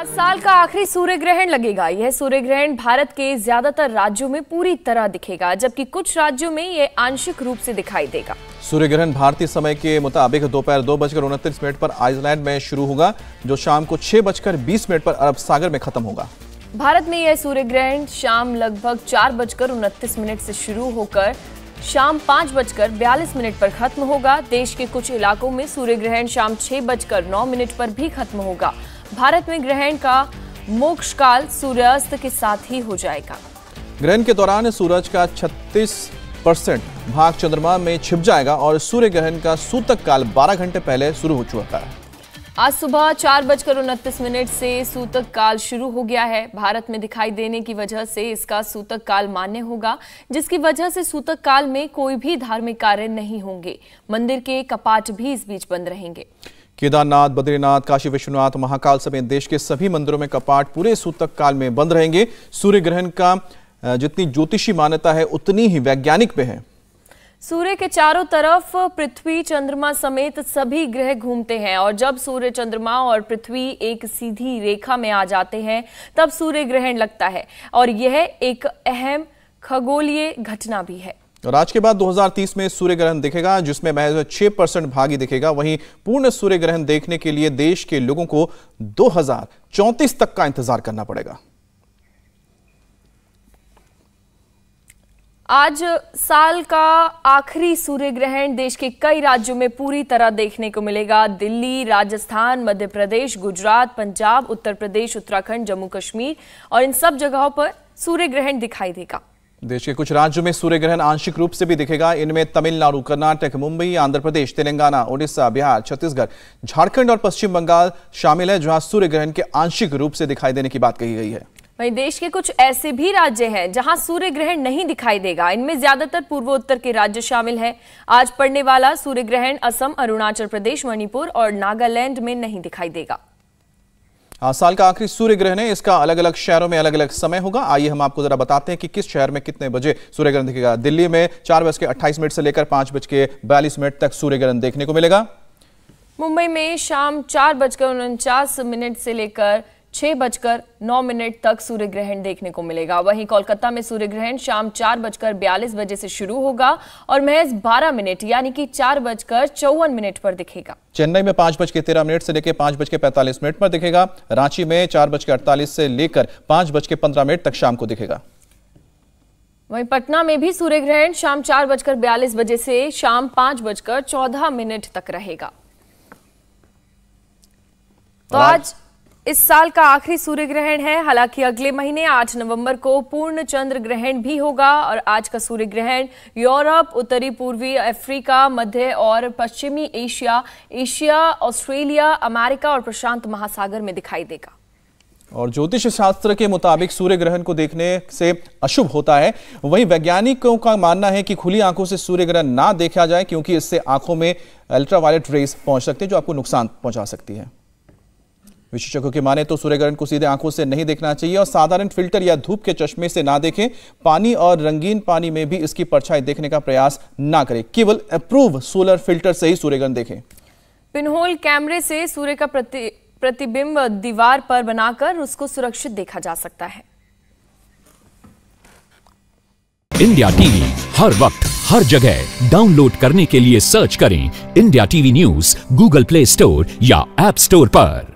आज साल का आखिरी सूर्य ग्रहण लगेगा। यह सूर्य ग्रहण भारत के ज़्यादातर राज्यों में पूरी तरह दिखेगा जबकि कुछ राज्यों में यह आंशिक रूप से दिखाई देगा। सूर्य ग्रहण भारतीय समय के मुताबिक दोपहर दो बजकर उनतीस मिनट पर आइसलैंड में शुरू होगा जो शाम को छह बजकर बीस मिनट पर अरब सागर में खत्म होगा। भारत में यह सूर्य ग्रहण शाम लगभग चार बजकर उनतीस मिनट से शुरू होकर शाम पाँच बजकर बयालीस मिनट पर खत्म होगा। देश के कुछ इलाकों में सूर्य ग्रहण शाम छह बजकर नौ मिनट पर भी खत्म होगा। भारत में ग्रहण का मोक्ष काल सूर्यास्त के साथ ही हो जाएगा। ग्रहण के दौरान सूरज का 36 परसेंट भाग चंद्रमा में छिप जाएगा और सूर्य ग्रहण का सूतक काल 12 घंटे पहले शुरू हो चुका है। आज सुबह चार बजकर उनतीस मिनट से सूतक काल शुरू हो गया है। भारत में दिखाई देने की वजह से इसका सूतक काल मान्य होगा जिसकी वजह से सूतक काल में कोई भी धार्मिक कार्य नहीं होंगे। मंदिर के कपाट भी इस बीच बंद रहेंगे। केदारनाथ, बद्रीनाथ, काशी विश्वनाथ, महाकाल समेत देश के सभी मंदिरों में कपाट पूरे सूतक काल में बंद रहेंगे। सूर्य ग्रहण का जितनी ज्योतिषी मान्यता है, उतनी ही वैज्ञानिक पे है। सूर्य के चारों तरफ़ पृथ्वी चंद्रमा समेत सभी ग्रह घूमते हैं और जब सूर्य चंद्रमा और पृथ्वी एक सीधी रेखा में आ जाते हैं, तब सूर्य ग्रहण लगता है और यह एक अहम खगोलीय घटना भी है। और आज के बाद 2030 में सूर्य ग्रहण दिखेगा, जिसमें महज 6 परसेंट भागी दिखेगा। वहीं पूर्ण सूर्य ग्रहण देखने के लिए देश के लोगों को दो हज़ार चौंतीस तक का इंतज़ार करना पड़ेगा। आज साल का आखिरी सूर्य ग्रहण देश के कई राज्यों में पूरी तरह देखने को मिलेगा। दिल्ली, राजस्थान, मध्य प्रदेश, गुजरात, पंजाब, उत्तर प्रदेश, उत्तराखंड, जम्मू कश्मीर और इन सब जगहों पर सूर्य ग्रहण दिखाई देगा। देश के कुछ राज्यों में सूर्य ग्रहण आंशिक रूप से भी दिखेगा। इनमें तमिलनाडु, कर्नाटक, मुंबई, आंध्र प्रदेश, तेलंगाना, ओडिशा, बिहार, छत्तीसगढ़, झारखंड और पश्चिम बंगाल शामिल है, जहाँ सूर्य ग्रहण के आंशिक रूप से दिखाई देने की बात कही गई है। वहीं देश के कुछ ऐसे भी राज्य हैं, जहाँ सूर्य ग्रहण नहीं दिखाई देगा। इनमें ज़्यादातर पूर्वोत्तर के राज्य शामिल हैं। आज पड़ने वाला सूर्य ग्रहण असम, अरुणाचल प्रदेश, मणिपुर और नागालैंड में नहीं दिखाई देगा। साल का आखिरी सूर्य ग्रहण है, इसका अलग अलग शहरों में अलग अलग समय होगा। आइए हम आपको जरा बताते हैं कि किस शहर में कितने बजे सूर्य ग्रहण दिखेगा। दिल्ली में चार बज के अट्ठाईस मिनट से लेकर पाँच बज के बयालीस मिनट तक सूर्य ग्रहण देखने को मिलेगा। मुंबई में शाम चार बजकर उनचास मिनट से लेकर छह बजकर नौ मिनट तक सूर्य ग्रहण देखने को मिलेगा। वहीं कोलकाता में सूर्य ग्रहण शाम चार बजकर बयालीस बजे से शुरू होगा और महज बारह मिनट यानी कि चार बजकर चौवन मिनट पर दिखेगा। चेन्नई में पाँच बज के तेरह मिनट से लेकर पाँच बज के पैंतालीस मिनट पर दिखेगा। रांची में चार बज के अड़तालीस से लेकर पाँच बज के पंद्रह मिनट तक शाम को दिखेगा। वहीं पटना में भी सूर्य ग्रहण शाम चार बजकर बयालीस बजे से शाम पाँच बजकर चौदह मिनट तक रहेगा। तो आज इस साल का आखिरी सूर्य ग्रहण है। हालाँकि अगले महीने 8 नवंबर को पूर्ण चंद्र ग्रहण भी होगा और आज का सूर्य ग्रहण यूरोप, उत्तरी पूर्वी अफ्रीका, मध्य और पश्चिमी एशिया एशिया, ऑस्ट्रेलिया, अमेरिका और प्रशांत महासागर में दिखाई देगा। और ज्योतिष शास्त्र के मुताबिक सूर्य ग्रहण को देखने से अशुभ होता है। वहीं वैज्ञानिकों का मानना है कि खुली आँखों से सूर्य ग्रहण ना देखा जाए, क्योंकि इससे आँखों में अल्ट्रावायलेट रेस पहुँच सकते हैं, जो आपको नुकसान पहुँचा सकती है। विशेषज्ञों की माने तो सूर्यग्रहण को सीधे आँखों से नहीं देखना चाहिए और साधारण फ़िल्टर या धूप के चश्मे से ना देखें। पानी और रंगीन पानी में भी इसकी परछाई देखने का प्रयास ना करें। केवल अप्रूव सोलर फ़िल्टर से ही सूर्यग्रहण देखें। पिनहोल कैमरे से सूर्य का प्रति प्रतिबिंब दीवार पर बनाकर उसको सुरक्षित देखा जा सकता है। इंडिया टीवी हर वक्त हर जगह। डाउनलोड करने के लिए सर्च करें India TV news Google play store या एप स्टोर पर।